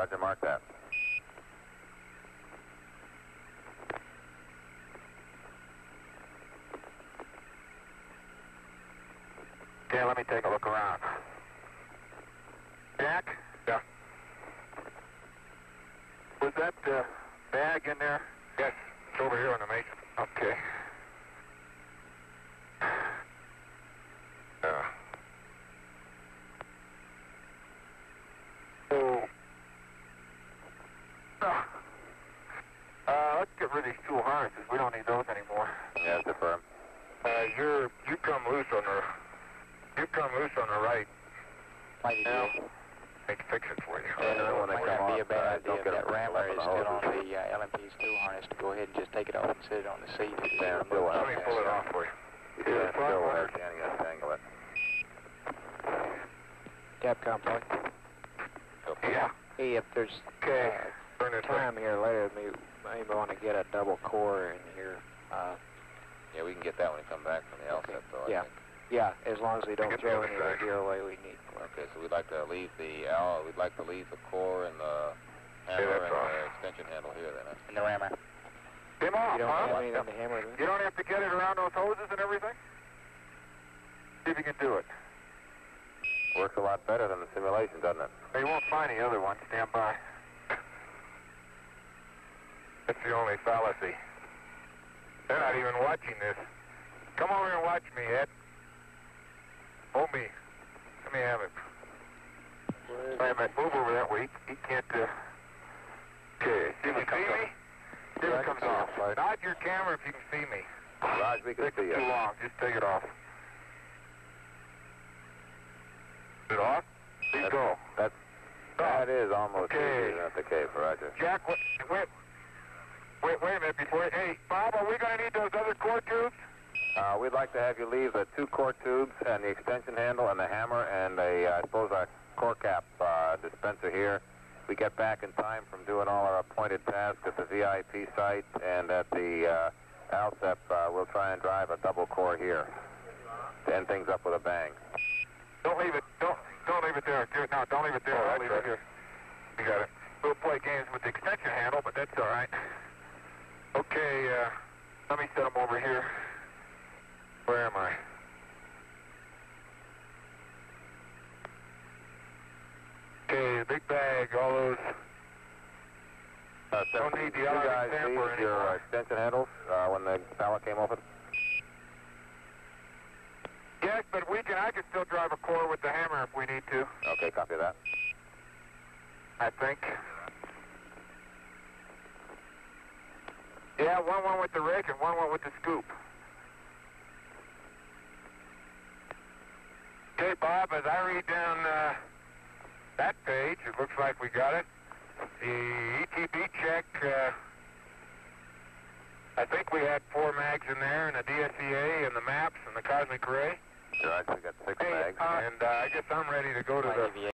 Roger, mark that. Okay, let me take a look around. Jack? Yeah. Was that uh, bag in there? Yes, it's over here on the MESA. Okay. Yeah. Oh. Ah. Uh, let's get rid of these tool harnesses. We don't need those anymore. Yeah, Yes, affirm. Uh, you're, you come loose on the, you come loose on the right. Might Yeah. be, I can fix it for you. Yeah, no, when they might come not be a off, bad uh, idea don't if get that rammer is still on on the hoses. the uh, LMP stool harness to go ahead and just take it off and sit it on the seat. It's, Stand still, moving Let me pull it off for you. Yeah, front still one. there, standing at an angle. Capcom plug. Yeah. Hey, if there's Okay. uh, Turn this way. time here later, we may want to get a double core in here. Uh, Yeah, we can get that when we come back from the ALSEP, though, I Yeah. think. yeah, as long as we don't throw any of the side. gear away we need. Okay, so we'd like to leave the L, we'd like to leave the core and the hammer that's and all. the extension handle here then. huh? And the rammer. Him off, You don't huh? have anything to hammer? You don't have to get it around those hoses and everything? See if you can do it. Works a lot better than the simulation, doesn't it? You won't find the other one. Stand by. That's the only fallacy. They're not even watching this. Come over and watch me, Ed. Hold me. Let me have it. Wait a minute. Move over that way. He can't, uh... Okay. Can you see me? off. See if Yeah, I it comes off. Floyd. Nod your camera if you can see me. Raj, we can Take see it too long. Just take it off. Is it off? Let That's- go. That's, that is almost Okay. the cave, Roger. Jack, wait, wait, wait a minute before. Hey, Bob, are we going to need those other core tubes? Uh, we'd like to have you leave the two core tubes and the extension handle and the hammer and a, uh, I suppose, a core cap uh, dispenser here. We get back in time from doing all our appointed tasks at the VIP site and at the uh, ALSEP. Uh, we'll try and drive a double core here to end things up with a bang. Don't leave it. Don't don't leave it there. Now. Don't leave it there. Oh, I'll leave right. it here. You got it. We'll play games with the extension handle, but that's all right. Okay, uh, let me set them over here. Where am I? Okay, the big bag, all those. Uh, Don't need the other guys leave your uh, extension handles uh, when the pallet came open? Yes, but we can. I can still drive a core with the hammer if we need to. Okay, copy that. I think. Yeah, one went with the rake and one went with the scoop. Okay, Bob, as I read down uh, that page, it looks like we got it. The ETB check, uh, I think we had four mags in there, and the DSEA, and the maps, and the cosmic ray. Roger, we got six Hey, bags. uh, and uh, I guess I'm ready to go to the